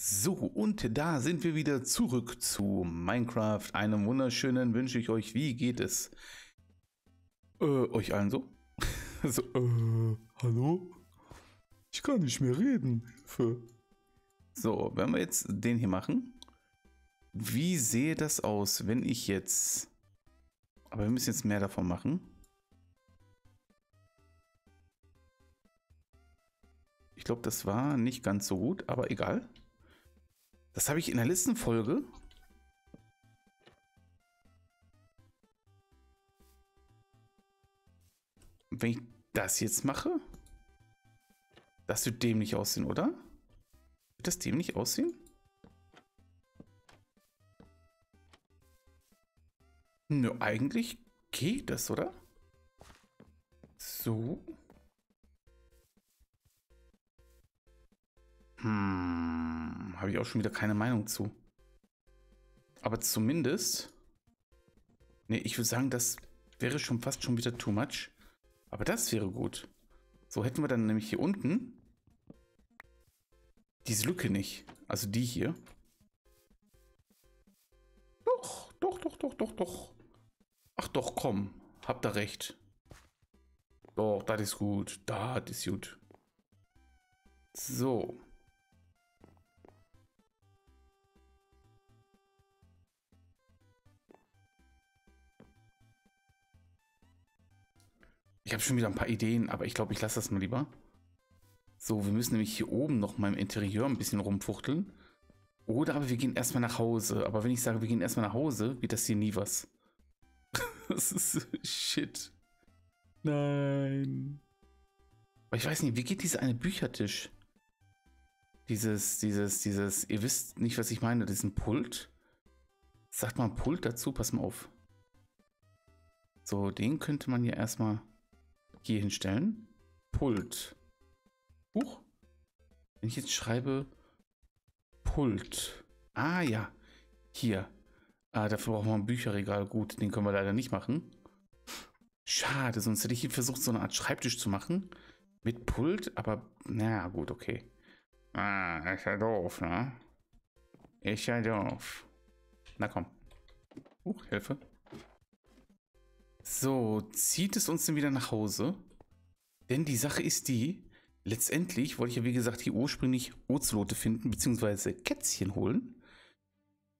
So, und da sind wir wieder zurück zu Minecraft. Einen wunderschönen wünsche ich euch. Wie geht es? Äh, euch allen so? so, äh, hallo? Ich kann nicht mehr reden. Hilfe. So, wenn wir jetzt den hier machen. Wie sehe das aus, wenn ich jetzt... Aber wir müssen jetzt mehr davon machen. Ich glaube, das war nicht ganz so gut, aber egal. Das habe ich in der letzten Folge. Wenn ich das jetzt mache, das wird dämlich aussehen, oder? Wird das dämlich aussehen? Nö, eigentlich geht das, oder? So. Habe ich auch schon wieder keine Meinung zu. Aber zumindest... Ne, ich würde sagen, das wäre schon fast schon wieder too much. Aber das wäre gut. So hätten wir dann nämlich hier unten diese Lücke nicht. Also die hier. Doch, doch, doch, doch, doch, doch. Ach doch, komm. Habt ihr recht. Doch, das ist gut. Das ist gut. So. Ich habe schon wieder ein paar Ideen, aber ich glaube, ich lasse das mal lieber. So, wir müssen nämlich hier oben noch mal im Interieur ein bisschen rumfuchteln. Oder aber wir gehen erstmal nach Hause. Aber wenn ich sage, wir gehen erstmal nach Hause, wird das hier nie was. das ist shit. Nein. Aber ich weiß nicht, wie geht dieser eine Büchertisch? Dieses, dieses, dieses, ihr wisst nicht, was ich meine, diesen Pult. Sagt mal Pult dazu, pass mal auf. So, den könnte man ja erstmal hier hinstellen. Pult. Huch. Wenn ich jetzt schreibe Pult. Ah ja, hier. Ah, dafür brauchen wir ein Bücherregal. Gut, den können wir leider nicht machen. Schade, sonst hätte ich hier versucht, so eine Art Schreibtisch zu machen. Mit Pult, aber naja, gut, okay. Ah, ist ja doof, ne? Ist ja doof. Na komm. Huch, Hilfe. So, zieht es uns denn wieder nach Hause? Denn die Sache ist die, letztendlich wollte ich ja wie gesagt hier ursprünglich Ozelote finden, beziehungsweise Kätzchen holen.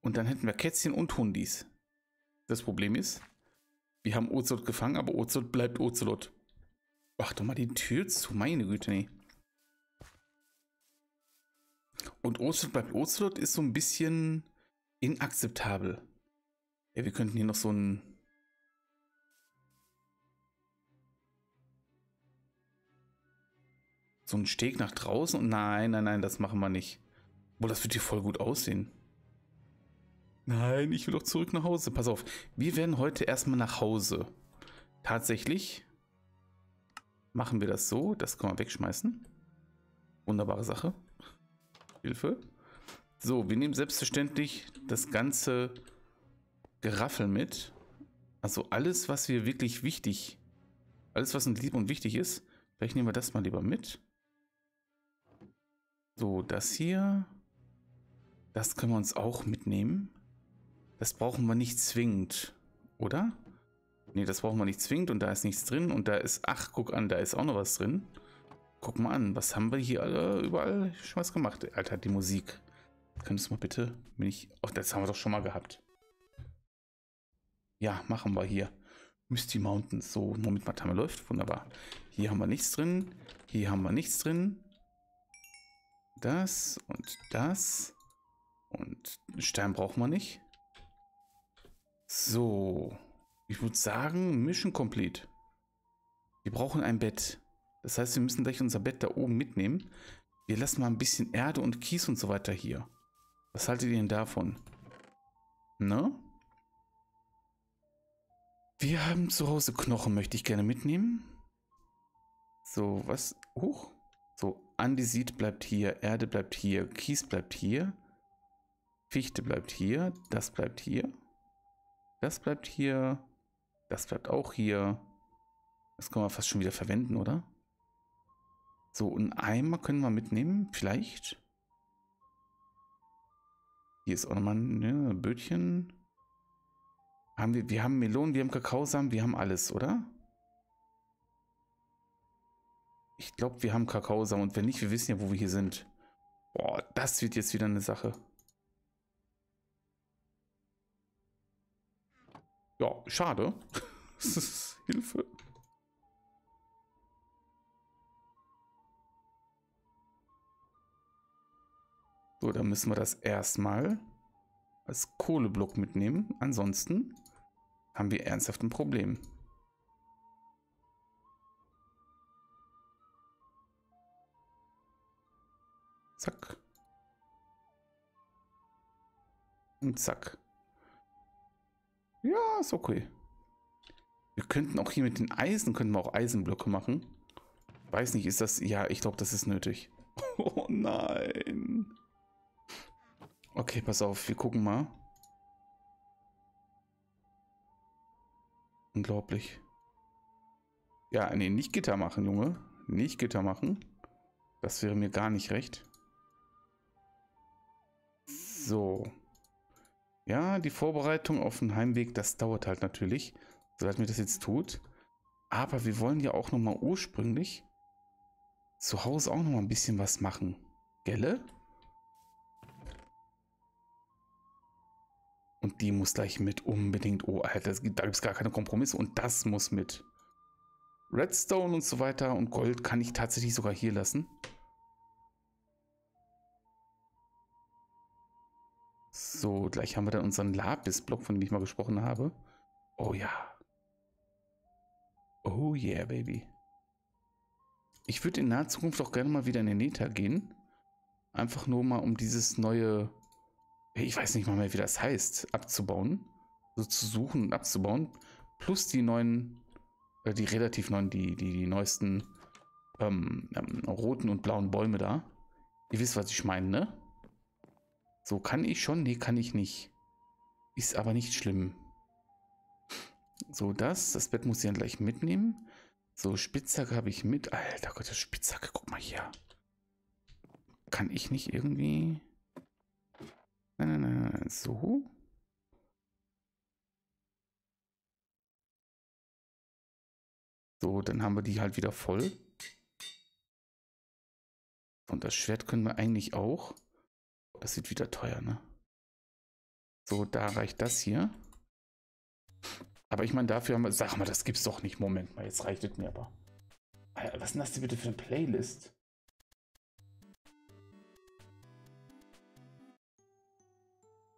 Und dann hätten wir Kätzchen und Hundis. Das Problem ist, wir haben Ozelot gefangen, aber Ozelot bleibt Ozelot. Ach doch mal die Tür zu, meine Güte, nee. Und Ozelot bleibt Ozelot ist so ein bisschen inakzeptabel. Ja, wir könnten hier noch so ein So ein Steg nach draußen nein, nein, nein, das machen wir nicht. Boah, das wird hier voll gut aussehen. Nein, ich will doch zurück nach Hause. Pass auf, wir werden heute erstmal nach Hause. Tatsächlich machen wir das so. Das können wir wegschmeißen. Wunderbare Sache. Hilfe. So, wir nehmen selbstverständlich das ganze Geraffel mit. Also alles, was wir wirklich wichtig, alles, was uns lieb und wichtig ist. Vielleicht nehmen wir das mal lieber mit. So, das hier. Das können wir uns auch mitnehmen. Das brauchen wir nicht zwingend, oder? Ne, das brauchen wir nicht zwingend und da ist nichts drin. Und da ist, ach, guck an, da ist auch noch was drin. Guck mal an, was haben wir hier alle, überall schon was gemacht? Alter, die Musik. Könntest du mal bitte, bin ich, ach, das haben wir doch schon mal gehabt. Ja, machen wir hier. Misty Mountains. So, Moment mal, Timer läuft. Wunderbar. Hier haben wir nichts drin. Hier haben wir nichts drin das und das. Und Stein brauchen wir nicht. So. Ich würde sagen, Mission complete. Wir brauchen ein Bett. Das heißt, wir müssen gleich unser Bett da oben mitnehmen. Wir lassen mal ein bisschen Erde und Kies und so weiter hier. Was haltet ihr denn davon? Ne? Wir haben zu Hause Knochen, möchte ich gerne mitnehmen. So, was? Huch. So, Andesit bleibt hier, Erde bleibt hier, Kies bleibt hier, Fichte bleibt hier, das bleibt hier, das bleibt hier, das bleibt auch hier. Das können wir fast schon wieder verwenden, oder? So, einen Eimer können wir mitnehmen, vielleicht. Hier ist auch nochmal ne, ein Bötchen. Haben wir, wir haben Melonen, wir haben Kakaosamen, wir haben alles, oder? Ich glaube, wir haben Kakaosamen und wenn nicht, wir wissen ja, wo wir hier sind. Boah, das wird jetzt wieder eine Sache. Ja, schade. Hilfe. So, dann müssen wir das erstmal als Kohleblock mitnehmen. Ansonsten haben wir ernsthaft ein Problem. Zack. Und zack. Ja, ist okay. Wir könnten auch hier mit den Eisen, könnten wir auch Eisenblöcke machen. Weiß nicht, ist das... Ja, ich glaube, das ist nötig. Oh nein. Okay, pass auf, wir gucken mal. Unglaublich. Ja, nee, nicht Gitter machen, Junge. Nicht Gitter machen. Das wäre mir gar nicht recht. So. Ja, die Vorbereitung auf den Heimweg, das dauert halt natürlich. Soweit mir das jetzt tut. Aber wir wollen ja auch nochmal ursprünglich zu Hause auch nochmal ein bisschen was machen. Gelle? Und die muss gleich mit unbedingt. Oh, Alter, da gibt es gar keine Kompromisse. Und das muss mit. Redstone und so weiter und Gold kann ich tatsächlich sogar hier lassen. So, gleich haben wir dann unseren Lapis-Block, von dem ich mal gesprochen habe. Oh ja. Oh yeah, baby. Ich würde in naher Zukunft auch gerne mal wieder in den Nether gehen. Einfach nur mal um dieses neue ich weiß nicht mal mehr, wie das heißt, abzubauen. So zu suchen und abzubauen. Plus die neuen, äh, die relativ neuen, die, die, die neuesten ähm, ähm, roten und blauen Bäume da. Ihr wisst, was ich meine, ne? So, kann ich schon? Nee, kann ich nicht. Ist aber nicht schlimm. So, das. Das Bett muss ich dann gleich mitnehmen. So, Spitzhacke habe ich mit. Alter Gott, das Spitzhacke, guck mal hier. Kann ich nicht irgendwie... Nein, nein, nein, nein. So. So, dann haben wir die halt wieder voll. Und das Schwert können wir eigentlich auch. Das wird wieder teuer, ne? So, da reicht das hier. Aber ich meine, dafür haben wir... Sag mal, das gibt's doch nicht. Moment mal, jetzt reicht es mir aber. Alter, was ist das denn bitte für eine Playlist?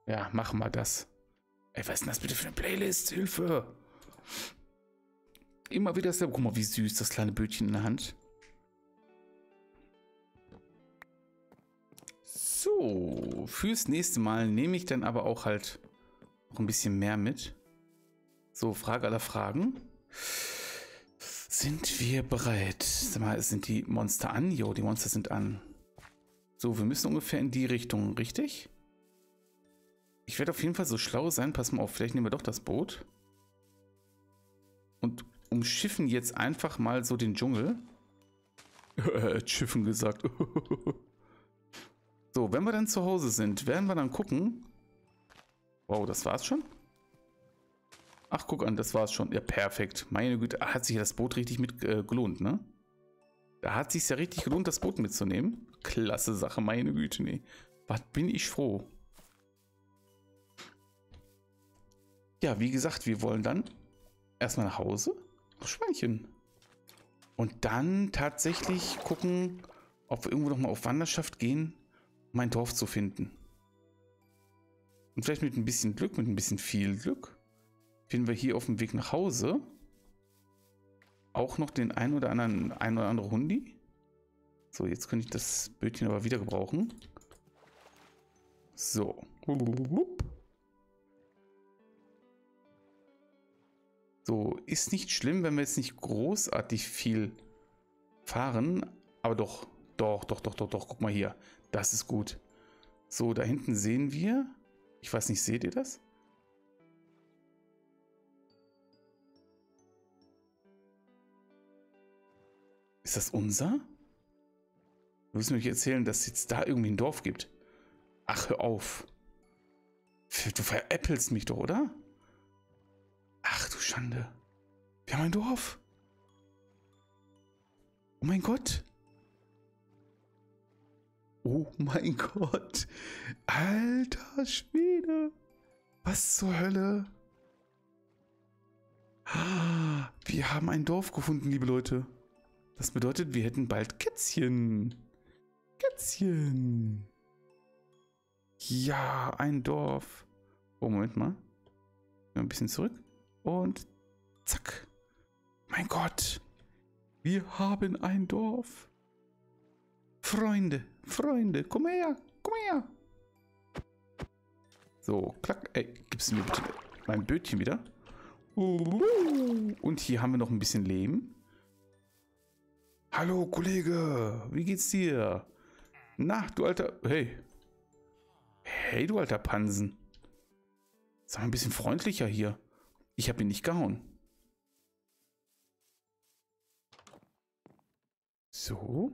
Ja, machen wir das. Ey, was ist denn das bitte für eine Playlist? Hilfe! Immer wieder dasselbe. Guck mal, wie süß das kleine Bötchen in der Hand. So, fürs nächste Mal nehme ich dann aber auch halt noch ein bisschen mehr mit. So, Frage aller Fragen. Sind wir bereit? Sag mal, sind die Monster an? Jo, die Monster sind an. So, wir müssen ungefähr in die Richtung, richtig? Ich werde auf jeden Fall so schlau sein. Pass mal auf, vielleicht nehmen wir doch das Boot. Und umschiffen jetzt einfach mal so den Dschungel. Schiffen gesagt. so, wenn wir dann zu Hause sind, werden wir dann gucken. Wow, das war's schon? Ach, guck an, das war's schon. Ja, perfekt. Meine Güte, hat sich das Boot richtig mit äh, gelohnt, ne? Da hat sich ja richtig gelohnt, das Boot mitzunehmen. Klasse Sache, meine Güte, nee. Was bin ich froh. Ja, wie gesagt, wir wollen dann erstmal nach Hause. Schweinchen. Und dann tatsächlich gucken, ob wir irgendwo noch mal auf Wanderschaft gehen, um ein Dorf zu finden. Und vielleicht mit ein bisschen Glück, mit ein bisschen viel Glück, finden wir hier auf dem Weg nach Hause auch noch den ein oder anderen, ein oder andere Hundi. So, jetzt könnte ich das Bötchen aber wieder gebrauchen. So. So, ist nicht schlimm, wenn wir jetzt nicht großartig viel fahren. Aber doch, doch, doch, doch, doch, doch. Guck mal hier. Das ist gut. So, da hinten sehen wir. Ich weiß nicht, seht ihr das? Ist das unser? Du willst mir erzählen, dass es jetzt da irgendwie ein Dorf gibt. Ach, hör auf. Du veräppelst mich doch, oder? Ach du Schande. Wir haben ein Dorf. Oh mein Gott. Oh mein Gott. Alter Schwede. Was zur Hölle? Wir haben ein Dorf gefunden, liebe Leute. Das bedeutet, wir hätten bald Kätzchen. Kätzchen. Ja, ein Dorf. Oh, Moment mal. Ein bisschen zurück. Und zack. Mein Gott. Wir haben ein Dorf. Freunde, Freunde, komm her, komm her. So, klack. Ey, gibst du mir bitte mein Bötchen wieder? Und hier haben wir noch ein bisschen Lehm. Hallo, Kollege. Wie geht's dir? Na, du alter... Hey. Hey, du alter Pansen. Sag mal ein bisschen freundlicher hier. Ich habe ihn nicht gehauen. So.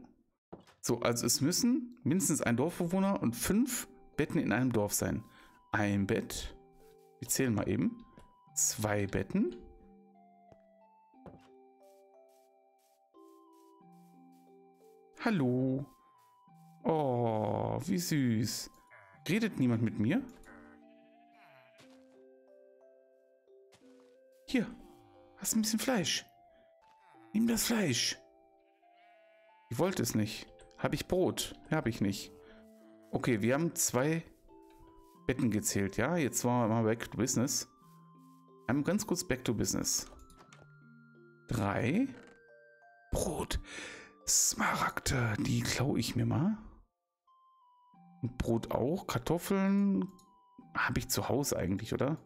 So, also es müssen mindestens ein Dorfbewohner und fünf Betten in einem Dorf sein. Ein Bett. Wir zählen mal eben. Zwei Betten. Hallo. Oh, wie süß. Redet niemand mit mir? Hier, hast ein bisschen Fleisch. Nimm das Fleisch. Ich wollte es nicht. Habe ich Brot? Habe ich nicht. Okay, wir haben zwei Betten gezählt, ja? Jetzt waren wir mal back to business. Einmal ganz kurz back to business. Drei. Brot. Smaragde, die klaue ich mir mal. Und Brot auch. Kartoffeln habe ich zu Hause eigentlich, oder?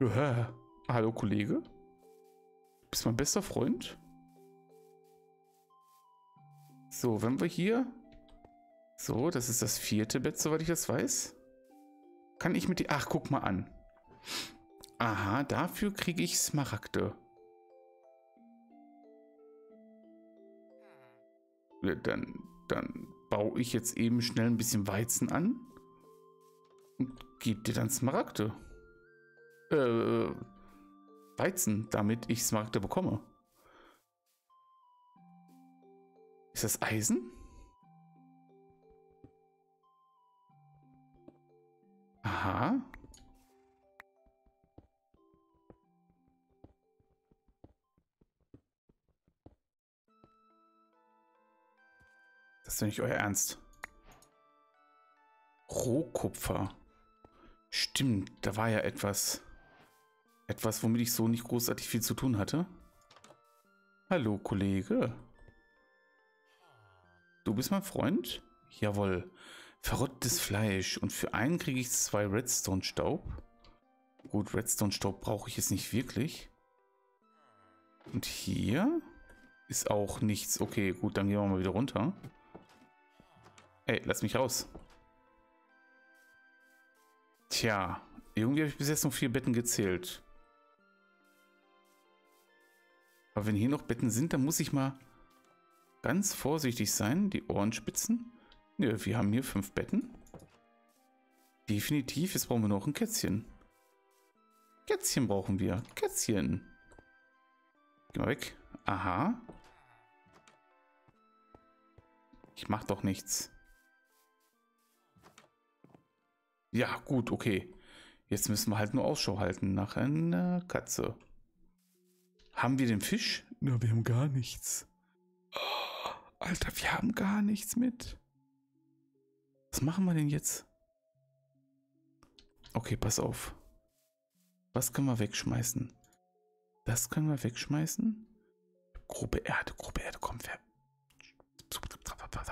Ja. Hallo Kollege. Bist mein bester Freund? So, wenn wir hier... So, das ist das vierte Bett, soweit ich das weiß. Kann ich mit die... Ach, guck mal an. Aha, dafür kriege ich Smaragde. Dann, dann baue ich jetzt eben schnell ein bisschen Weizen an und gebe dir dann Smaragde. Äh, Weizen, damit ich Smaragde bekomme. Ist das Eisen? Aha. Das ist nicht euer Ernst. Rohkupfer. Stimmt, da war ja etwas. Etwas, womit ich so nicht großartig viel zu tun hatte. Hallo, Kollege. Du bist mein Freund? Jawohl. Verrottetes Fleisch. Und für einen kriege ich zwei Redstone-Staub. Gut, Redstone-Staub brauche ich jetzt nicht wirklich. Und hier ist auch nichts. Okay, gut, dann gehen wir mal wieder runter. Ey, lass mich raus. Tja, irgendwie habe ich bis jetzt noch vier Betten gezählt. Aber wenn hier noch Betten sind, dann muss ich mal ganz vorsichtig sein. Die Ohrenspitzen. Ja, wir haben hier fünf Betten. Definitiv, jetzt brauchen wir noch ein Kätzchen. Kätzchen brauchen wir. Kätzchen. Geh mal weg. Aha. Ich mach doch nichts. Ja, gut, okay. Jetzt müssen wir halt nur Ausschau halten nach einer Katze. Haben wir den Fisch? Na, wir haben gar nichts. Oh, Alter, wir haben gar nichts mit. Was machen wir denn jetzt? Okay, pass auf. Was können wir wegschmeißen? Das können wir wegschmeißen. Grobe Erde, grobe Erde, komm, weg.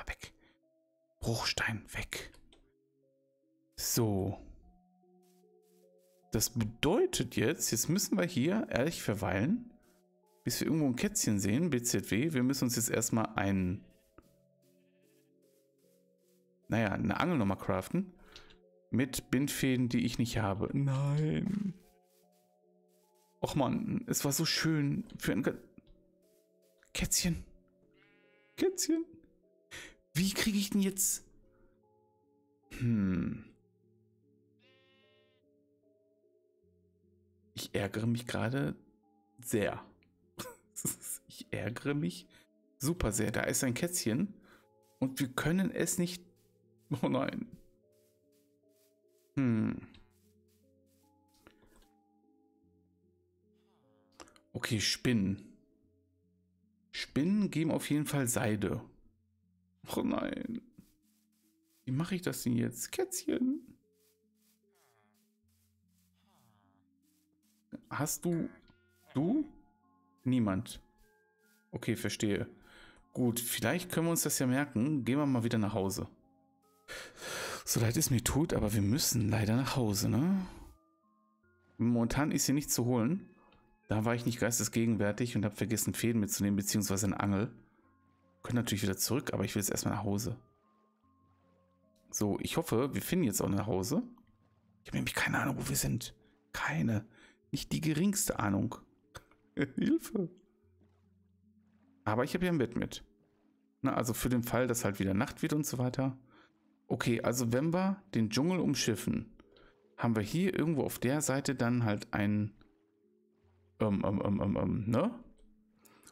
Weg. Bruchstein, weg. So. Das bedeutet jetzt, jetzt müssen wir hier ehrlich verweilen bis wir irgendwo ein Kätzchen sehen, BZW. Wir müssen uns jetzt erstmal ein, naja, eine Angel nochmal craften. Mit Bindfäden, die ich nicht habe. Nein. Och man, es war so schön für ein Kätzchen. Kätzchen. Wie kriege ich denn jetzt... Hm. Ich ärgere mich gerade sehr. Ich ärgere mich super sehr. Da ist ein Kätzchen und wir können es nicht... Oh nein. Hm. Okay, Spinnen. Spinnen geben auf jeden Fall Seide. Oh nein. Wie mache ich das denn jetzt? Kätzchen. Hast du... Du? Niemand. Okay, verstehe. Gut, vielleicht können wir uns das ja merken. Gehen wir mal wieder nach Hause. So leid es mir tut, aber wir müssen leider nach Hause, ne? Momentan ist hier nichts zu holen. Da war ich nicht geistesgegenwärtig und habe vergessen, Fäden mitzunehmen, beziehungsweise eine Angel. Können natürlich wieder zurück, aber ich will jetzt erstmal nach Hause. So, ich hoffe, wir finden jetzt auch nach Hause. Ich habe nämlich keine Ahnung, wo wir sind. Keine. Nicht die geringste Ahnung. Hilfe. Aber ich habe ja ein Bett mit. Na, also für den Fall, dass halt wieder Nacht wird und so weiter. Okay, also wenn wir den Dschungel umschiffen, haben wir hier irgendwo auf der Seite dann halt ein ähm, ähm, ähm, ähm, ähm, ne?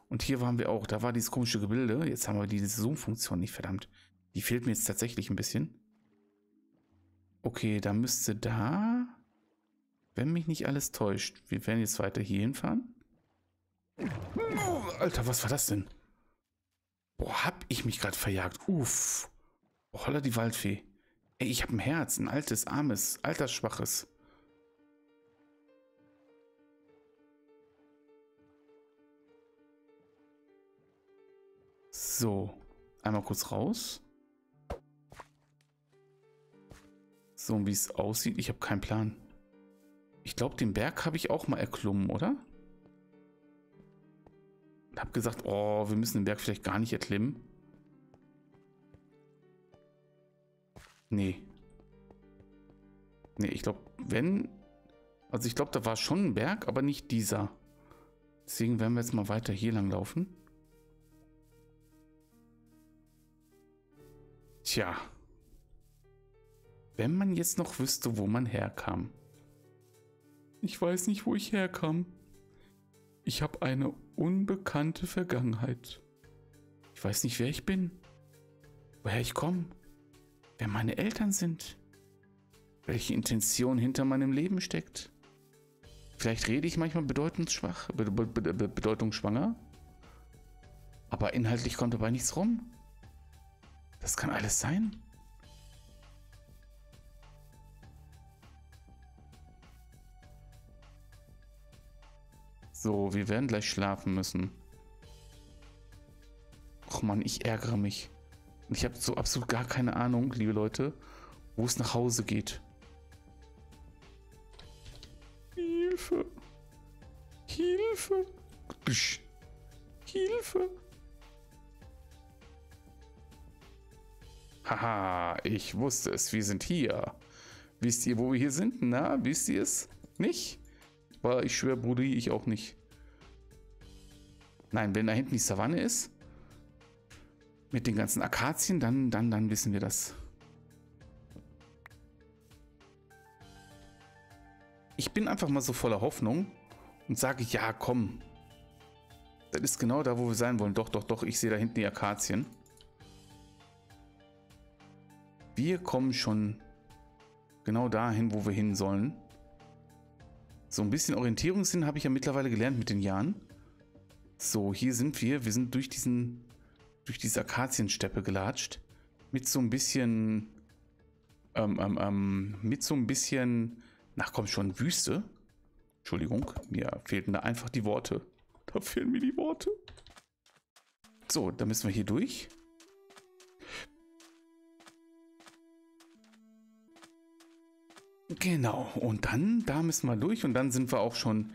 Und hier waren wir auch, da war dieses komische Gebilde. Jetzt haben wir diese Zoom-Funktion nicht, verdammt. Die fehlt mir jetzt tatsächlich ein bisschen. Okay, da müsste da, wenn mich nicht alles täuscht, wir werden jetzt weiter hier hinfahren. Alter, was war das denn? Boah, hab ich mich gerade verjagt. Uff. Holla die Waldfee. Ey, ich hab ein Herz, ein altes, armes, altersschwaches. So, einmal kurz raus. So, wie es aussieht, ich habe keinen Plan. Ich glaube, den Berg habe ich auch mal erklommen, oder? Habe gesagt, oh, wir müssen den Berg vielleicht gar nicht erklimmen. Nee. Nee, ich glaube, wenn... Also ich glaube, da war schon ein Berg, aber nicht dieser. Deswegen werden wir jetzt mal weiter hier lang laufen. Tja. Wenn man jetzt noch wüsste, wo man herkam. Ich weiß nicht, wo ich herkam. Ich habe eine unbekannte Vergangenheit. Ich weiß nicht, wer ich bin. Woher ich komme. Wer meine Eltern sind. Welche Intention hinter meinem Leben steckt. Vielleicht rede ich manchmal bedeutungsschwach, be be be bedeutungsschwanger. Aber inhaltlich kommt dabei nichts rum. Das kann alles sein. So, wir werden gleich schlafen müssen. Och man, ich ärgere mich. Und ich habe so absolut gar keine Ahnung, liebe Leute, wo es nach Hause geht. Hilfe. Hilfe. Hilfe. Haha, ich wusste es, wir sind hier. Wisst ihr, wo wir hier sind? Na, wisst ihr es? Nicht? Weil ich schwöre, Brudi, ich auch nicht. Nein, wenn da hinten die Savanne ist, mit den ganzen Akazien, dann, dann, dann wissen wir das. Ich bin einfach mal so voller Hoffnung und sage, ja, komm. Das ist genau da, wo wir sein wollen. Doch, doch, doch, ich sehe da hinten die Akazien. Wir kommen schon genau dahin, wo wir hin sollen. So ein bisschen Orientierungssinn habe ich ja mittlerweile gelernt mit den Jahren. So, hier sind wir. Wir sind durch diesen, durch diese Akaziensteppe gelatscht. Mit so ein bisschen, ähm, ähm, ähm, mit so ein bisschen, nach komm schon, Wüste. Entschuldigung, mir fehlten da einfach die Worte. Da fehlen mir die Worte. So, da müssen wir hier durch. Genau, und dann, da müssen wir durch und dann sind wir auch schon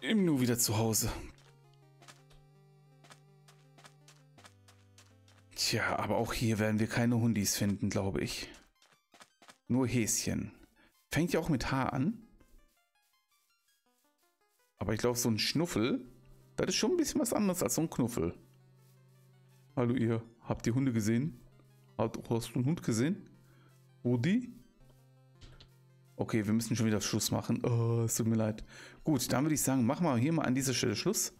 im Nu wieder zu Hause. Tja, aber auch hier werden wir keine Hundis finden, glaube ich. Nur Häschen. Fängt ja auch mit H an. Aber ich glaube, so ein Schnuffel, das ist schon ein bisschen was anderes als so ein Knuffel. Hallo ihr. Habt ihr Hunde gesehen? Hast, du einen Hund gesehen? Rudi? Okay, wir müssen schon wieder Schluss machen. Oh, es tut mir leid. Gut, dann würde ich sagen, machen wir hier mal an dieser Stelle Schluss.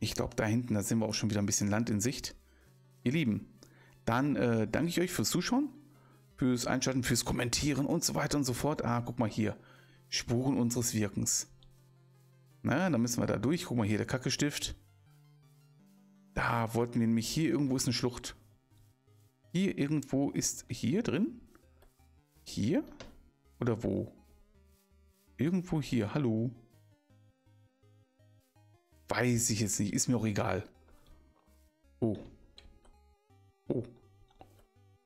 Ich glaube, da hinten, da sehen wir auch schon wieder ein bisschen Land in Sicht. Ihr Lieben, dann äh, danke ich euch fürs Zuschauen, fürs Einschalten, fürs Kommentieren und so weiter und so fort. Ah, guck mal hier. Spuren unseres Wirkens. Na, dann müssen wir da durch. Guck mal hier, der Kackestift. Da wollten wir nämlich, hier irgendwo ist eine Schlucht. Hier irgendwo ist, hier drin? Hier? Oder wo? Irgendwo hier, hallo? Weiß ich jetzt nicht, ist mir auch egal. Oh. Oh.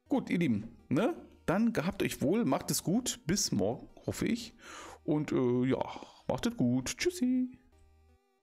Gut, ihr Lieben, ne? Dann gehabt euch wohl, macht es gut, bis morgen, hoffe ich. Und äh, ja, macht es gut. Tschüssi.